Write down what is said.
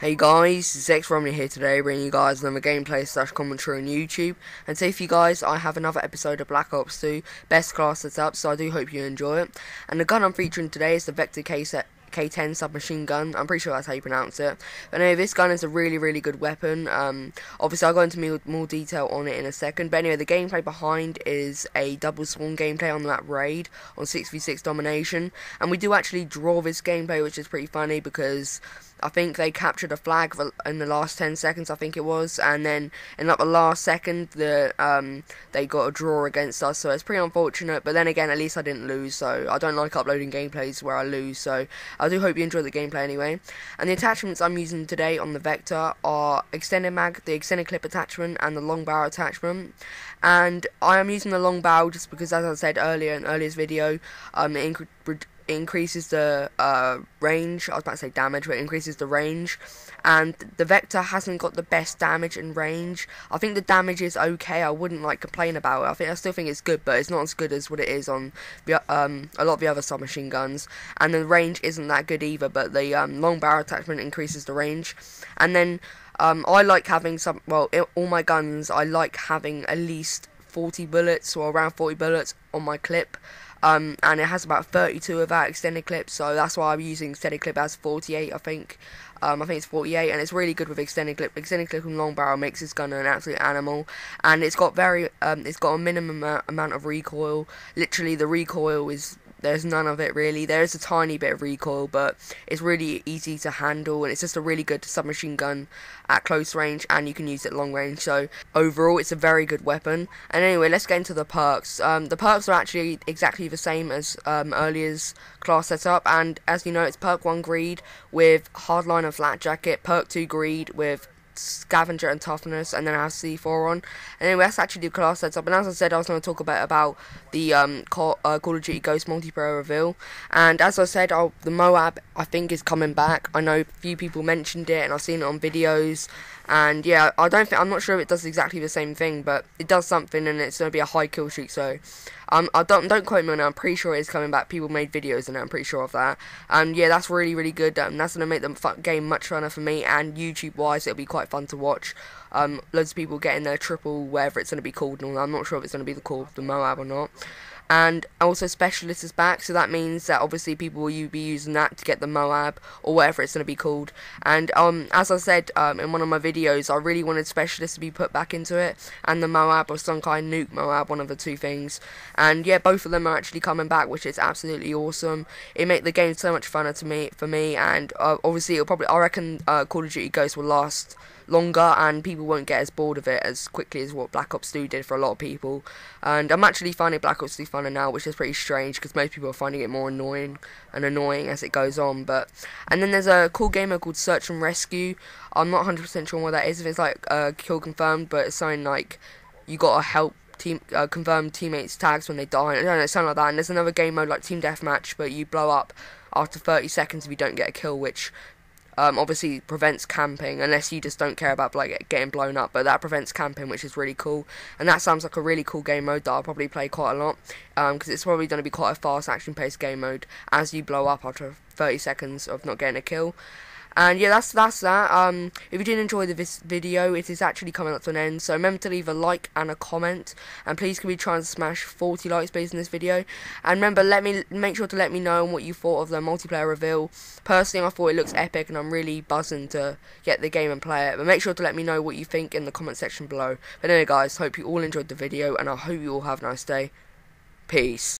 Hey guys, it's xRumley here today, bringing you guys another gameplay slash commentary on YouTube. And today for you guys, I have another episode of Black Ops 2, best class setup, so I do hope you enjoy it. And the gun I'm featuring today is the Vector K set K10 submachine gun. I'm pretty sure that's how you pronounce it. But anyway, this gun is a really, really good weapon. Um, obviously, I'll go into more, detail on it in a second. But anyway, the gameplay behind is a double spawn gameplay on that raid on 6v6 domination. And we do actually draw this gameplay, which is pretty funny because I think they captured a flag in the last 10 seconds, I think it was, and then in like the last second, the um, they got a draw against us, so it's pretty unfortunate. But then again, at least I didn't lose, so I don't like uploading gameplays where I lose. So I do hope you enjoy the gameplay anyway. And the attachments I'm using today on the Vector are extended mag, the extended clip attachment, and the long barrel attachment. And I am using the long barrel just because, as I said earlier in earlier video, um, it increases the uh, range. I was about to say damage, but it increases the range. And the Vector hasn't got the best damage and range. I think the damage is okay. I wouldn't like complain about it. I think I still think it's good, but it's not as good as what it is on the, um, a lot of the other submachine guns. And the range isn't that good either. But the um, long barrel attachment increases the range. And then um, I like having some. Well, it, all my guns, I like having at least 40 bullets or around 40 bullets on my clip um, and it has about 32 of that extended clip, so that's why I'm using extended clip as 48, I think. Um, I think it's 48, and it's really good with extended clip. Extended clip and long barrel makes this gun an absolute animal, and it's got very, um, it's got a minimum amount of recoil. Literally, the recoil is there's none of it really. There is a tiny bit of recoil, but it's really easy to handle, and it's just a really good submachine gun at close range, and you can use it long range. So overall, it's a very good weapon. And anyway, let's get into the perks. Um, the perks are actually exactly the same as um, earlier's class setup, and as you know, it's perk one greed with hardline and flat jacket, perk two greed with Scavenger and Toughness, and then I have C4 on. Anyway, that's actually the class setup. And as I said, I was going to talk a bit about the um, Call, uh, Call of Duty Ghost multiplayer reveal. And as I said, I'll, the Moab I think is coming back. I know a few people mentioned it, and I've seen it on videos. And yeah, I don't think I'm not sure if it does exactly the same thing, but it does something, and it's going to be a high kill streak. So um, I don't don't quote me on it. I'm pretty sure it's coming back. People made videos, and I'm pretty sure of that. And yeah, that's really really good. Um, that's going to make the game much funner for me, and YouTube wise, it'll be quite fun to watch. Um, loads of people getting their triple, wherever it's going to be called. And I'm not sure if it's going to be the call of the Moab or not and also specialist is back so that means that obviously people will be using that to get the moab or whatever it's going to be called and um, as i said um, in one of my videos i really wanted specialist to be put back into it and the moab or some kind of nuke moab one of the two things and yeah both of them are actually coming back which is absolutely awesome it made the game so much funner to me for me and uh, obviously it'll probably i reckon uh, call of duty ghost will last longer and people won't get as bored of it as quickly as what Black Ops 2 did for a lot of people. And I'm actually finding Black Ops 2 funner now, which is pretty strange because most people are finding it more annoying and annoying as it goes on. But and then there's a cool gamer called Search and Rescue. I'm not 100% sure what that is. If it's like uh, kill confirmed, but it's something like you gotta help team uh, confirm teammates tags when they die. I don't know, something like that. And there's another game mode like Team Deathmatch, but you blow up after 30 seconds if you don't get a kill, which um, obviously prevents camping unless you just don't care about like getting blown up. But that prevents camping, which is really cool. And that sounds like a really cool game mode that I'll probably play quite a lot because um, it's probably going to be quite a fast action-paced game mode as you blow up after 30 seconds of not getting a kill. And yeah, that's that's that. Um, if you did enjoy this video, it is actually coming up to an end. So remember to leave a like and a comment, and please can we try and smash 40 likes based on this video. And remember, let me make sure to let me know what you thought of the multiplayer reveal. Personally, I thought it looks epic, and I'm really buzzing to get the game and play it. But make sure to let me know what you think in the comment section below. But anyway, guys, hope you all enjoyed the video, and I hope you all have a nice day. Peace.